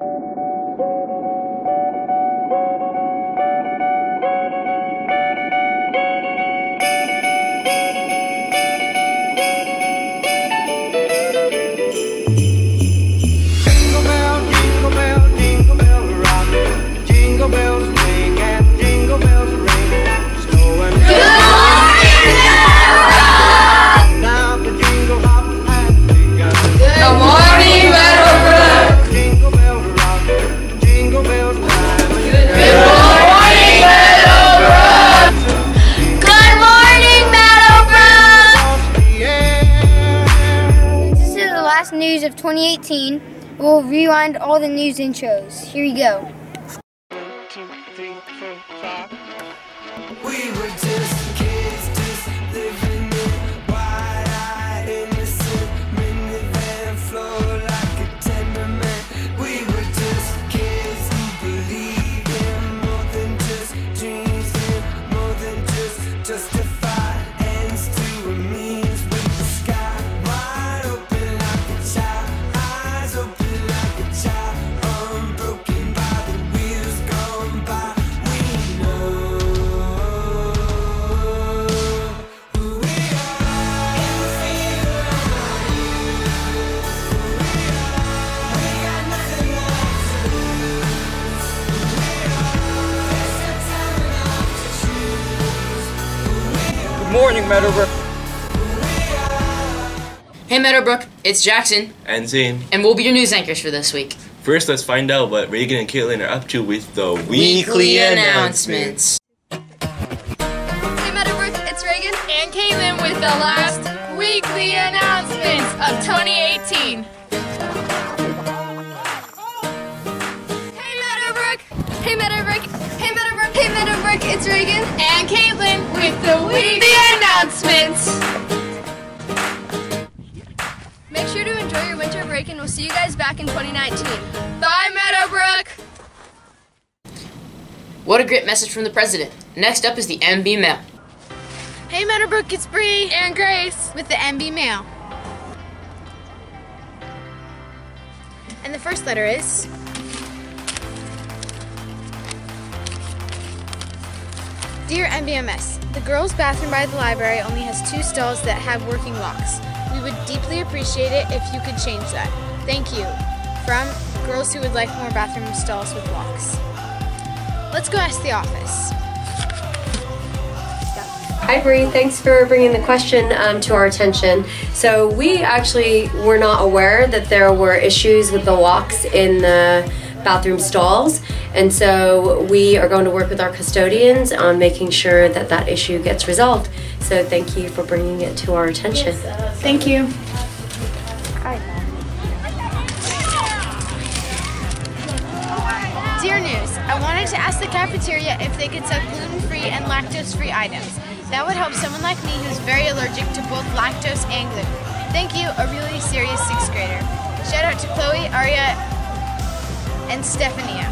Jingle 2018. We'll rewind all the news intros. Here we go. Meadowbrook. Hey Meadowbrook, it's Jackson, And Zane. and we'll be your news anchors for this week. First, let's find out what Reagan and Caitlin are up to with the weekly, Weekly announcements. Hey, Meadowbrook, it's Reagan and Caitlin with the last weekly announcements of 2018. Hey, Meadowbrook. Hey, Meadowbrook. Hey, Meadowbrook. Hey, Meadowbrook, it's Reagan and Caitlin with the weekly announcements. Make sure to enjoy your winter break, and we'll see you guys back in 2019. Bye, Meadowbrook. What a great message from the president. Next up is the MB Mail. Hey Meadowbrook, it's Bree and Grace with the MB Mail. And the first letter is Dear MBMS, the girls' bathroom by the library only has two stalls that have working locks. We would deeply appreciate it if you could change that. Thank you. From girls who would like more bathroom stalls with locks. Let's go ask the office. Hi, Bree. Thanks for bringing the question um, to our attention. So, we actually were not aware that there were issues with the locks in the bathroom stalls, and so we are going to work with our custodians on making sure that that issue gets resolved. So, thank you for bringing it to our attention. Thank you. Dear News, I wanted to ask the cafeteria if they could sell gluten-free and lactose-free items. That would help someone like me who's very allergic to both lactose and gluten. Thank you, a really serious sixth grader. Shout out to Chloe, Aria, and Stephania.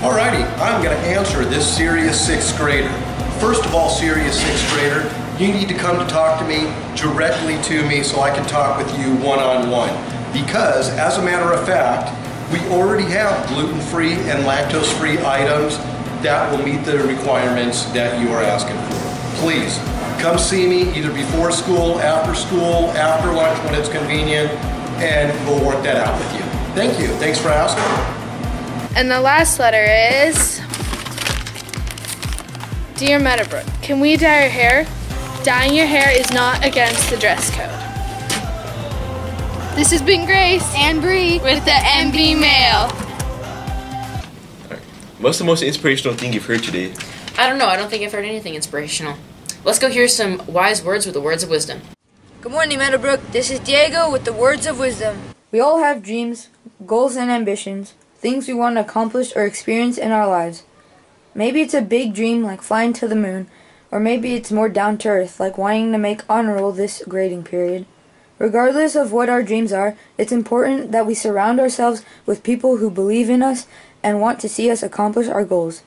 Alrighty, I'm going to answer this serious sixth grader. First of all, serious sixth grader, you need to come to talk to me directly to me so I can talk with you one on one. Because, as a matter of fact, we already have gluten free and lactose free items that will meet the requirements that you are asking for. Please come see me either before school, after school, after lunch when it's convenient, and we'll work that out with you. Thank you. Thanks for asking. And the last letter is Dear Meadowbrook, can we dye our hair? Dyeing your hair is not against the dress code. This has been Grace and Bree with the MB Mail. What's the most inspirational thing you've heard today? I don't know, I don't think I've heard anything inspirational. Let's go hear some wise words with the words of wisdom. Good morning, Meadowbrook. This is Diego with the words of wisdom. We all have dreams, goals, and ambitions, things we want to accomplish or experience in our lives. Maybe it's a big dream like flying to the moon, or maybe it's more down to earth like wanting to make honor roll this grading period. Regardless of what our dreams are, it's important that we surround ourselves with people who believe in us and want to see us accomplish our goals.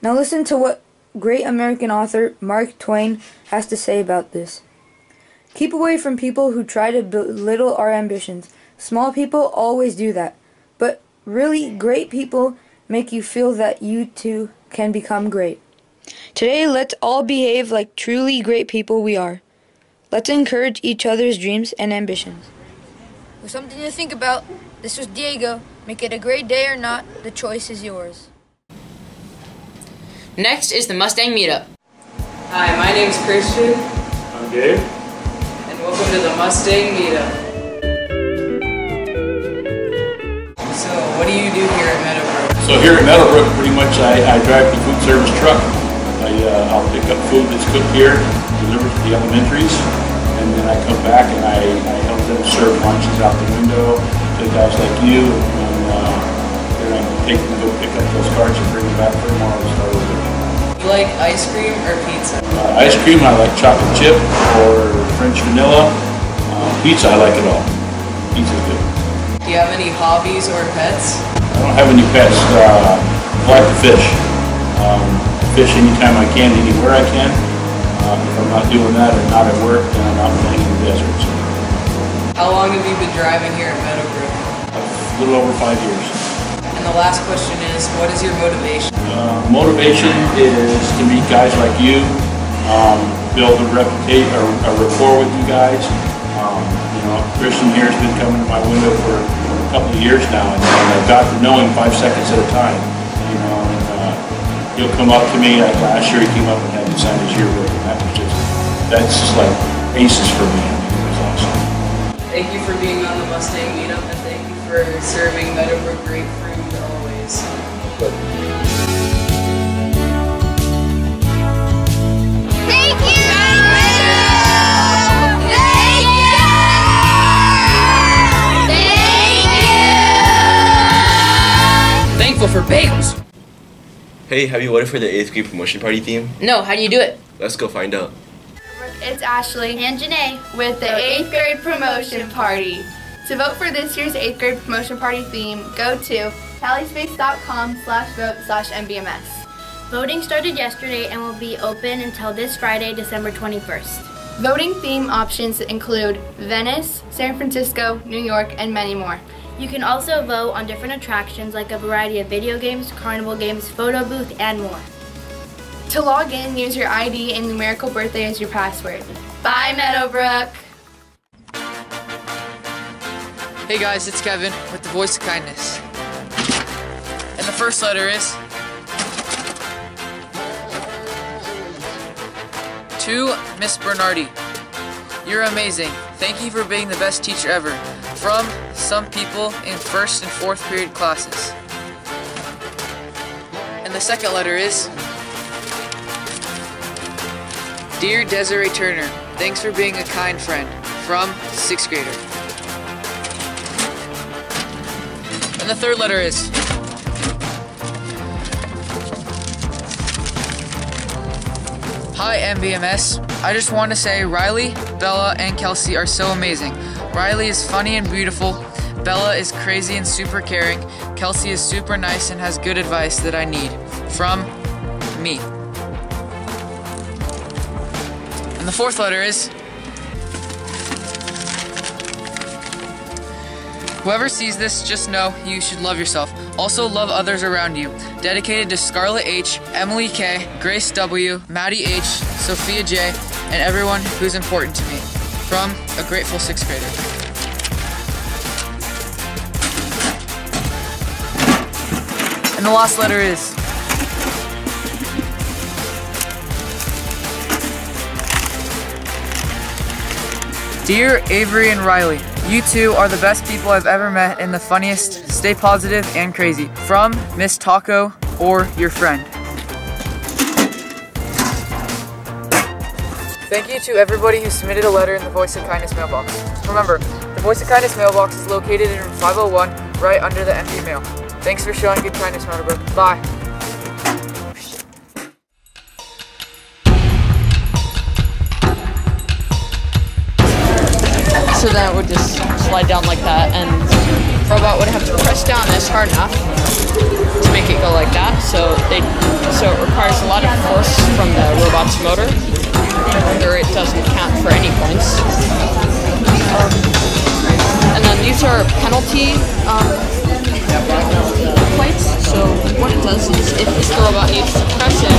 Now listen to what great American author Mark Twain has to say about this. Keep away from people who try to belittle our ambitions. Small people always do that. But really great people make you feel that you too can become great. Today, let's all behave like truly great people we are. Let's encourage each other's dreams and ambitions. With something to think about, this was Diego. Make it a great day or not, the choice is yours. Next is the Mustang Meetup. Hi, my name's Christian, I'm Gabe. Welcome to the Mustang Meetup. So, what do you do here at Meadowbrook? So here at Meadowbrook, pretty much I, I drive the food service truck. I, uh, I'll pick up food that's cooked here, deliver it to the elementaries, and then I come back and I, I help them serve lunches out the window to guys like you, and uh, then I take them to go pick up those carts and bring them back for tomorrow to. You like ice cream or pizza? Uh, ice cream, I like chocolate chip or French vanilla. Uh, pizza, I like it all. Pizza's good. Do you have any hobbies or pets? I don't have any pets. Uh, I like to fish. Um, fish anytime I can, anywhere I can. Uh, if I'm not doing that or not at work, then I'm out playing in the desert. So How long have you been driving here at Meadowbrook? a little over five years. And the last question is, what is your motivation? Uh, motivation is to meet guys like you, um, build a reputation or a rapport with you guys. Um, you know, Christian here has been coming to my window for a couple of years now, and, and I've got to know him five seconds at a time. You know, and uh, he'll come up to me. Like last year, he came up and had me sign his yearbook, and that was just that's just like aces for me. I mean, it was awesome. Thank you for being on the Mustang Meetup, and thank you for serving Meadowbrook great food always. Thank Hey, have you voted for the 8th grade promotion party theme? No, how do you do it? Let's go find out. It's Ashley And Janae. with the 8th grade promotion party. To vote for this year's 8th grade promotion party theme, go to tallyspace.com slash vote slash MBMS. Voting started yesterday and will be open until this Friday, December 21st. Voting theme options include Venice, San Francisco, New York, and many more. You can also vote on different attractions like a variety of video games, carnival games, photo booth, and more. To log in, use your ID and numerical birthday as your password. Bye, Meadowbrook! Hey guys, it's Kevin with the Voice of Kindness. And the first letter is to Miss Bernardi. You're amazing. Thank you for being the best teacher ever. From some people in first and fourth period classes. And the second letter is Dear Desiree Turner, thanks for being a kind friend. From sixth grader. And the third letter is Hi MBMS. I just want to say Riley, Bella, and Kelsey are so amazing. Riley is funny and beautiful. Bella is crazy and super caring. Kelsey is super nice and has good advice that I need. From me. And the fourth letter is Whoever sees this, just know you should love yourself. Also, love others around you. Dedicated to Scarlett H., Emily K., Grace W., Maddie H., Sophia J., and everyone who's important to me. From a grateful sixth grader. And the last letter is. Dear Avery and Riley, you two are the best people I've ever met and the funniest. Stay positive and crazy. From Miss Taco or your friend. Thank you to everybody who submitted a letter in the Voice of Kindness mailbox. Remember, the Voice of Kindness mailbox is located in room 501 right under the MB Mail. Thanks for showing good kindness, Meadowbrook. Bye. So then it would just slide down like that, and robot would have to press down this hard enough to make it go like that. So they, so it requires a lot of force from the robot's motor, or it doesn't count for any points. And then these are penalty um, plates. So what it does is if the robot needs to press in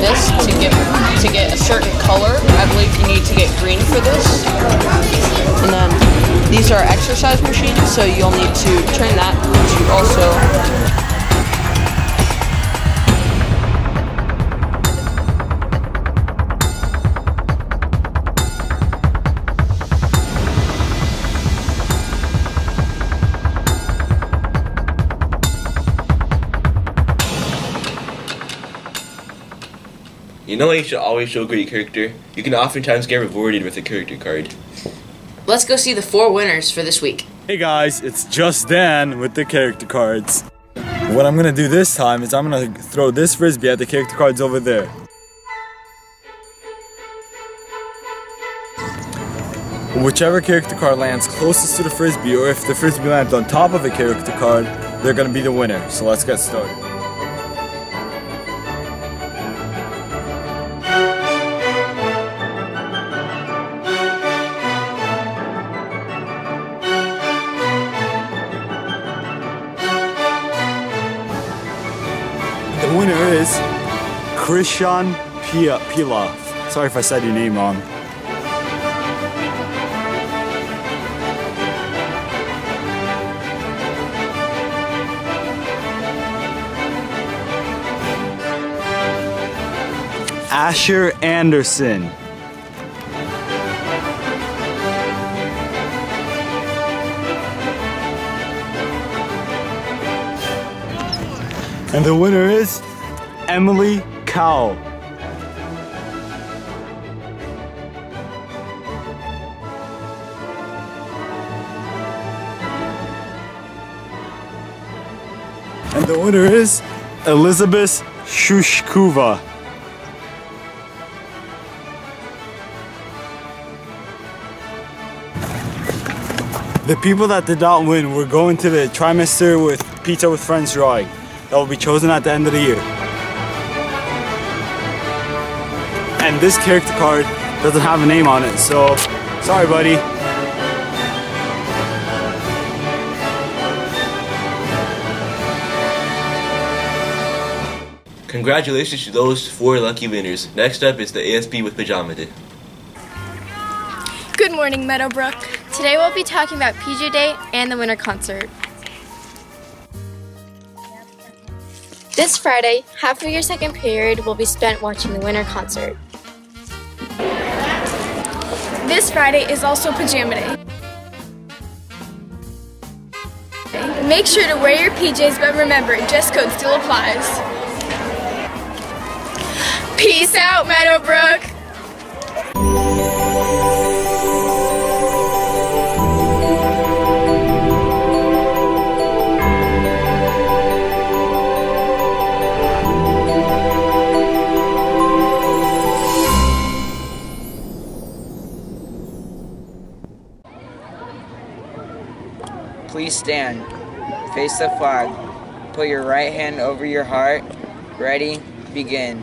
this to get to get a certain color, I believe you need to get green for this. And then these are exercise machines, so you'll need to turn You know you should always show great character? You can oftentimes get rewarded with a character card. Let's go see the four winners for this week. Hey guys, it's just Dan with the character cards. What I'm gonna do this time is I'm gonna throw this frisbee at the character cards over there. Whichever character card lands closest to the frisbee, or if the frisbee lands on top of a character card, they're gonna be the winner. So let's get started. Christian Pia Pilaf. Sorry if I said your name wrong. Asher Anderson. And the winner is Emily Cow. And the winner is Elizabeth Shushkova. The people that did not win were going to the trimester with Pizza with Friends drawing that will be chosen at the end of the year. And this character card doesn't have a name on it, so sorry, buddy. Congratulations to those four lucky winners. Next up is the ASP with Pajama Day. Good morning, Meadowbrook. Today we'll be talking about PJ Day and the winter concert. This Friday, half of your second period will be spent watching the winter concert. This Friday is also Pajama Day. Make sure to wear your PJs, but remember, dress code still applies. Peace out, Meadowbrook! Face the flag. Put your right hand over your heart. Ready? Begin.